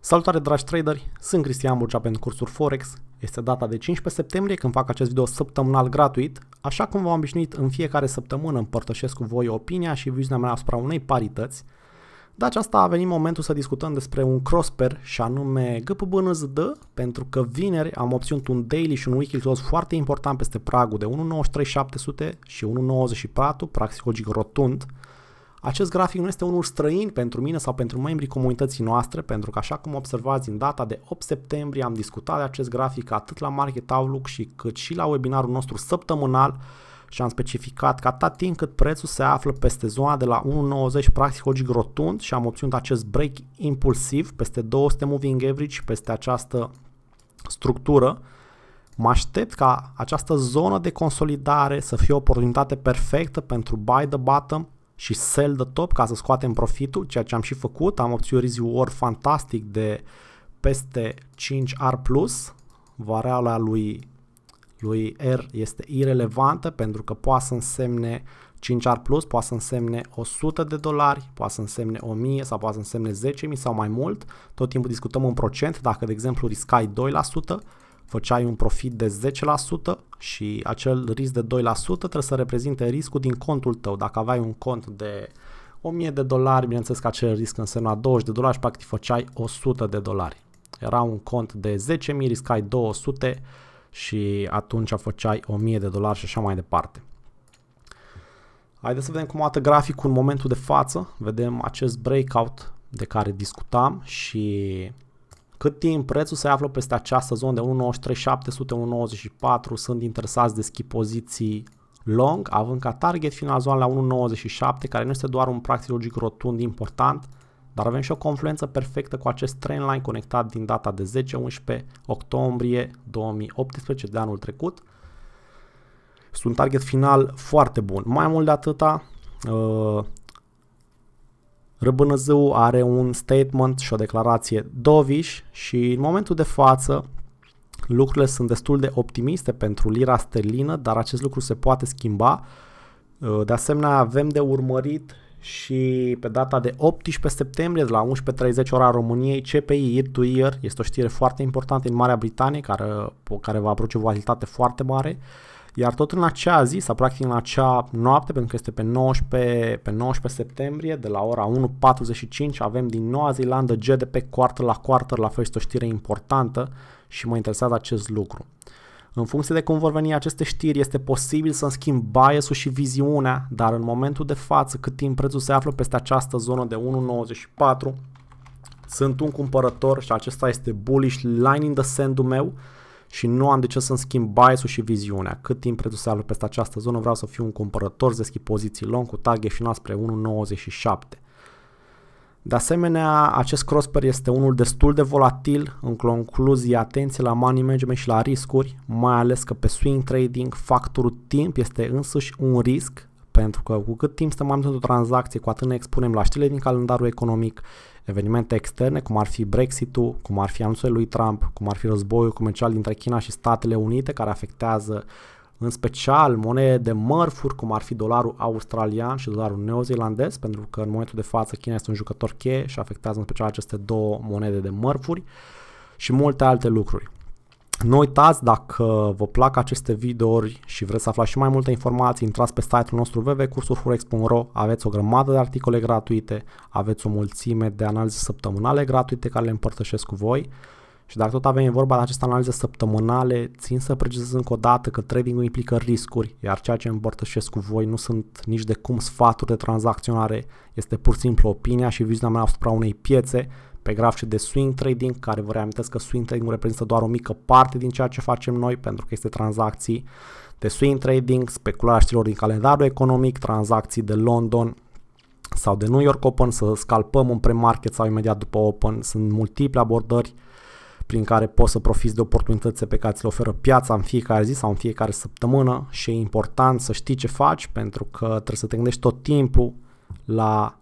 Salutare dragi traderi, sunt Cristian Burcea pentru cursuri Forex. Este data de 15 septembrie când fac acest video săptămânal gratuit. Așa cum v-am obișnuit, în fiecare săptămână împărtășesc cu voi opinia și viziunea mea asupra unei parități. De aceasta a venit momentul să discutăm despre un crossper și anume GPBNZD, pentru că vineri am obținut un daily și un weekly close foarte important peste pragul de 1.93700 și 1.94, practic logic rotund. Acest grafic nu este unul străin pentru mine sau pentru membrii comunității noastre, pentru că așa cum observați în data de 8 septembrie am discutat de acest grafic atât la Market Outlook și cât și la webinarul nostru săptămânal și am specificat că atât timp cât prețul se află peste zona de la 1.90 practic logic rotund și am obținut acest break impulsiv peste 200 moving average și peste această structură, mă aștept ca această zonă de consolidare să fie o oportunitate perfectă pentru buy the bottom și sell the top ca să scoatem profitul, ceea ce am și făcut. Am obținut reward fantastic de peste 5R+, variabla lui, lui R este irelevantă pentru că poate să însemne 5R+, poate să însemne 100 de dolari, poate să însemne 1000 sau poate să însemne 10.000 sau mai mult. Tot timpul discutăm un procent, dacă de exemplu riscai 2%, făceai un profit de 10% și acel risc de 2% trebuie să reprezinte riscul din contul tău. Dacă aveai un cont de 1000 de dolari, bineînțeles că acel risc însemna 20 de dolari și practic făceai 100 de dolari. Era un cont de 10.000, riscai 200 și atunci făceai 1000 de dolari și așa mai departe. Haideți să vedem cum arată graficul în momentul de față. Vedem acest breakout de care discutam și cât timp prețul se află peste această zonă de 1.93.700-1.94 sunt interesați de schimb poziții long, având ca target final zona la 1.97, care nu este doar un practic logic rotund important, dar avem și o confluență perfectă cu acest trendline conectat din data de 10-11 octombrie 2018 de anul trecut. Sunt un target final foarte bun. Mai mult de atâta, uh, RBNZ are un statement și o declarație dovish și în momentul de față lucrurile sunt destul de optimiste pentru lira sterlină, dar acest lucru se poate schimba. Uh, de asemenea, avem de urmărit și pe data de 18 septembrie, de la 11.30 ora României, CPI Year to Year, este o știre foarte importantă în Marea Britanie, care, care va aduce o volatilitate foarte mare. Iar tot în acea zi, sau practic în acea noapte, pentru că este pe 19, pe 19 septembrie, de la ora 1.45, avem din Noua Zeelandă GDP quarter la quarter, la fel este o știre importantă și mă interesează acest lucru. În funcție de cum vor veni aceste știri, este posibil să-mi schimb bias-ul și viziunea, dar în momentul de față, cât timp prețul se află peste această zonă de 1.94, sunt un cumpărător și acesta este bullish line in the sand-ul meu, și nu am de ce să-mi schimb bias-ul și viziunea. Cât timp prețul se află peste această zonă, vreau să fiu un cumpărător, să deschid poziții long cu target final spre 1.97. De asemenea, acest crossper este unul destul de volatil, în concluzie atenție la money management și la riscuri, mai ales că pe swing trading factorul timp este însuși un risc, pentru că cu cât timp stăm mai mult într-o tranzacție, cu atât ne expunem la știle din calendarul economic, evenimente externe, cum ar fi Brexit-ul, cum ar fi anunțurile lui Trump, cum ar fi războiul comercial dintre China și Statele Unite, care afectează în special monede de mărfuri, cum ar fi dolarul australian și dolarul neozeelandez, pentru că în momentul de față China este un jucător cheie și afectează în special aceste două monede de mărfuri și multe alte lucruri. Nu uitați, dacă vă plac aceste videouri și vreți să aflați și mai multe informații, intrați pe site-ul nostru www.cursurforex.ro, aveți o grămadă de articole gratuite, aveți o mulțime de analize săptămânale gratuite care le împărtășesc cu voi și dacă tot avem vorba de aceste analize săptămânale, țin să precizez încă o dată că tradingul implică riscuri, iar ceea ce împărtășesc cu voi nu sunt nici de cum sfaturi de tranzacționare, este pur și simplu opinia și viziunea mea asupra unei piețe pe grafice de swing trading, care vă reamintesc că swing trading reprezintă doar o mică parte din ceea ce facem noi, pentru că este tranzacții de swing trading, specularea știrilor din calendarul economic, tranzacții de London sau de New York Open, să scalpăm în pre-market sau imediat după Open. Sunt multiple abordări prin care poți să profiți de oportunitățile pe care ți le oferă piața în fiecare zi sau în fiecare săptămână și e important să știi ce faci pentru că trebuie să te gândești tot timpul la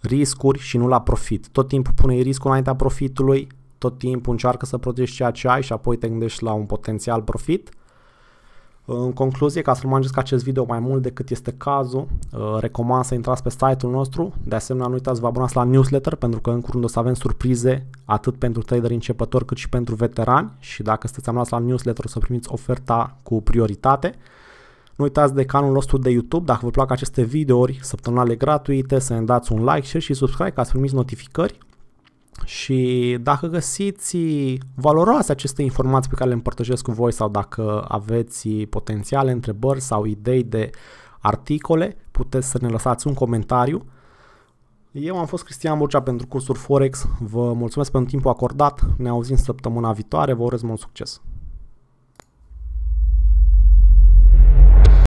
riscuri și nu la profit. Tot timpul pune riscul înaintea profitului, tot timpul încearcă să protejezi ceea ce ai și apoi te gândești la un potențial profit. În concluzie, ca să nu mangeți acest video mai mult decât este cazul, uh, recomand să intrați pe site-ul nostru. De asemenea, nu uitați să vă abonați la newsletter pentru că în curând o să avem surprize atât pentru traderi începători cât și pentru veterani și dacă sunteți abonați la newsletter o să primiți oferta cu prioritate. Nu uitați de canalul nostru de YouTube, dacă vă plac aceste videouri săptămânale gratuite, să ne dați un like, share și subscribe ca să primiți notificări. Și dacă găsiți valoroase aceste informații pe care le împărtășesc cu voi sau dacă aveți potențiale întrebări sau idei de articole, puteți să ne lăsați un comentariu. Eu am fost Cristian Burcea pentru cursuri Forex, vă mulțumesc pentru timpul acordat, ne auzim săptămâna viitoare, vă urez mult succes!